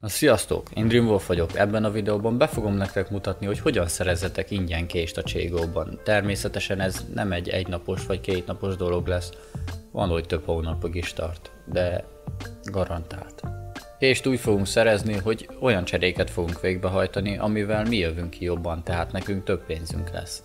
Na sziasztok, én Dreamwolf vagyok. Ebben a videóban be fogom nektek mutatni, hogy hogyan szerezzetek ingyen kést a Cségóban. Természetesen ez nem egy egynapos vagy kétnapos dolog lesz, van, hogy több hónapig is tart, de garantált. Kést úgy fogunk szerezni, hogy olyan cseréket fogunk végbehajtani, amivel mi jövünk ki jobban, tehát nekünk több pénzünk lesz.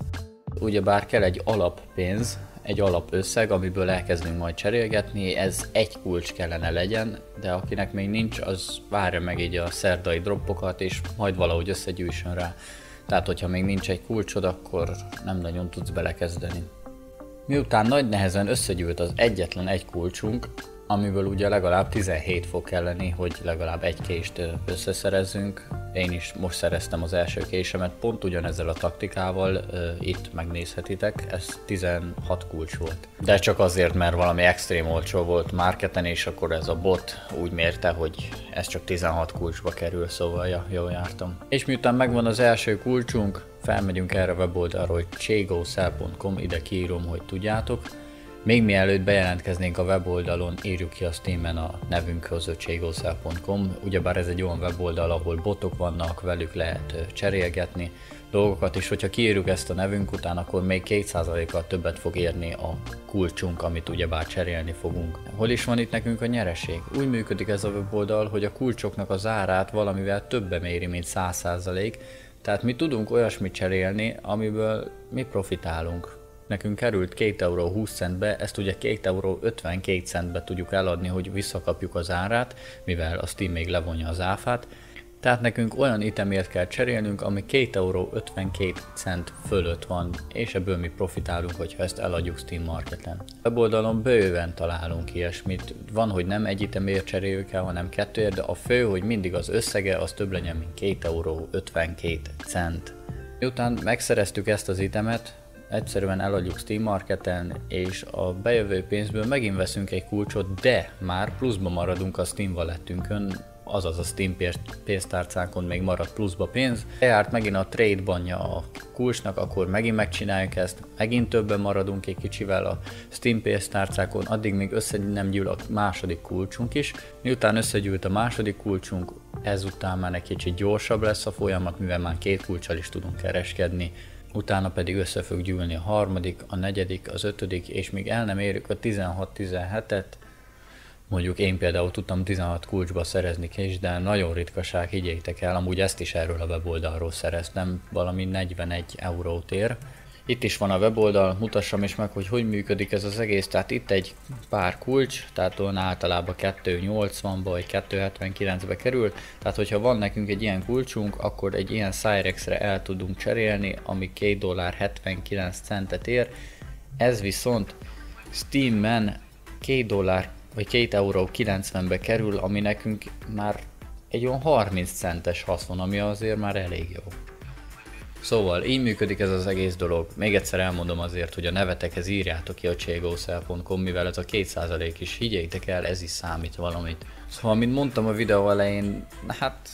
Ugyebár kell egy alappénz, egy alapösszeg, amiből elkezdünk majd cserélgetni, ez egy kulcs kellene legyen, de akinek még nincs, az várja meg így a szerdai droppokat, és majd valahogy összegyűjtsön rá. Tehát, hogyha még nincs egy kulcsod, akkor nem nagyon tudsz belekezdeni. Miután nagy nehezen összegyűlt az egyetlen egy kulcsunk, amiből ugye legalább 17 fog kelleni, hogy legalább egy kést összeszerezzünk. Én is most szereztem az első késemet, pont ugyanezzel a taktikával, itt megnézhetitek, ez 16 kulcs volt. De csak azért, mert valami extrém olcsó volt marketen, és akkor ez a bot úgy mérte, hogy ez csak 16 kulcsba kerül, szóval ja, jól jártam. És miután megvan az első kulcsunk, felmegyünk erre a weboldalra, hogy chegosell.com, ide kiírom, hogy tudjátok, még mielőtt bejelentkeznénk a weboldalon, írjuk ki a Steam-en a nevünkhöz, cségószel.com. Ugyebár ez egy olyan weboldal, ahol botok vannak, velük lehet cserélgetni dolgokat, és hogyha kiírjuk ezt a nevünk után, akkor még 2%-kal többet fog érni a kulcsunk, amit ugyebár cserélni fogunk. Hol is van itt nekünk a nyereség? Úgy működik ez a weboldal, hogy a kulcsoknak az árát valamivel többe méri, mint 100%, tehát mi tudunk olyasmit cserélni, amiből mi profitálunk nekünk került 2 euró 20 centbe, ezt ugye 2 euró 52 centbe tudjuk eladni, hogy visszakapjuk az árát, mivel a Steam még levonja az áfát. Tehát nekünk olyan itemért kell cserélnünk, ami 2 euró 52 cent fölött van, és ebből mi profitálunk, hogyha ezt eladjuk Steam Marketen. Weboldalon bőven találunk ilyesmit. Van, hogy nem egy itemért cseréljük el, hanem kettőért, de a fő, hogy mindig az összege az több legyen, mint 2 euró 52 cent. Miután megszereztük ezt az itemet, egyszerűen eladjuk Steam Marketen, és a bejövő pénzből megint veszünk egy kulcsot, de már pluszba maradunk a Steam walletünkön, azaz a Steam pénztárcánkon még marad pluszba pénz. Lejárt megint a trade banja a kulcsnak, akkor megint megcsináljuk ezt, megint többen maradunk egy kicsivel a Steam pénztárcákon, addig még össze nem gyűl a második kulcsunk is. Miután összegyűlt a második kulcsunk, ezután már egy kicsit gyorsabb lesz a folyamat, mivel már két kulcsal is tudunk kereskedni, utána pedig össze fog gyűlni a harmadik, a negyedik, az ötödik, és még el nem érjük a 16-17-et, mondjuk én például tudtam 16 kulcsba szerezni is, de nagyon ritkaság, higgyétek el, amúgy ezt is erről a weboldalról szereztem, valami 41 eurót ér, itt is van a weboldal, mutassam is meg, hogy hogy működik ez az egész. Tehát itt egy pár kulcs, tehát olyan általában 280-ba vagy 279-be kerül. Tehát hogyha van nekünk egy ilyen kulcsunk, akkor egy ilyen Cyrexre el tudunk cserélni, ami 2 dollár 79 centet ér. Ez viszont Steam-en 2 dollár vagy 2 euró 90-be kerül, ami nekünk már egy olyan 30 centes haszon, ami azért már elég jó. Szóval így működik ez az egész dolog. Még egyszer elmondom azért, hogy a nevetekhez írjátok ki a chegosel.com, mivel ez a 2% is, higgyétek el, ez is számít valamit. Szóval, mint mondtam a videó elején, hát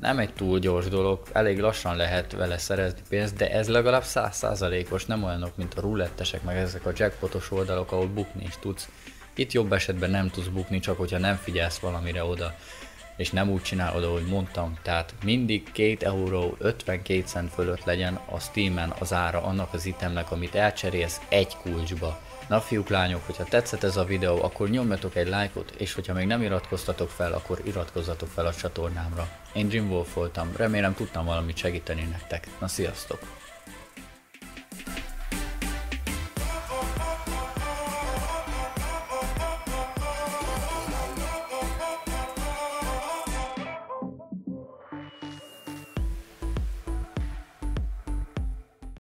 nem egy túl gyors dolog, elég lassan lehet vele szerezni pénzt, de ez legalább 100%-os, nem olyanok, mint a rulettesek, meg ezek a jackpotos oldalok, ahol bukni is tudsz. Itt jobb esetben nem tudsz bukni, csak hogyha nem figyelsz valamire oda és nem úgy csinálod, ahogy mondtam, tehát mindig 2 euró 52 cent fölött legyen a Steam-en az ára annak az itemnek, amit elcserélsz egy kulcsba. Na fiúk, lányok, hogyha tetszett ez a videó, akkor nyomjatok egy lájkot, és hogyha még nem iratkoztatok fel, akkor iratkozzatok fel a csatornámra. Én Jim Wolf voltam, remélem tudtam valamit segíteni nektek. Na sziasztok!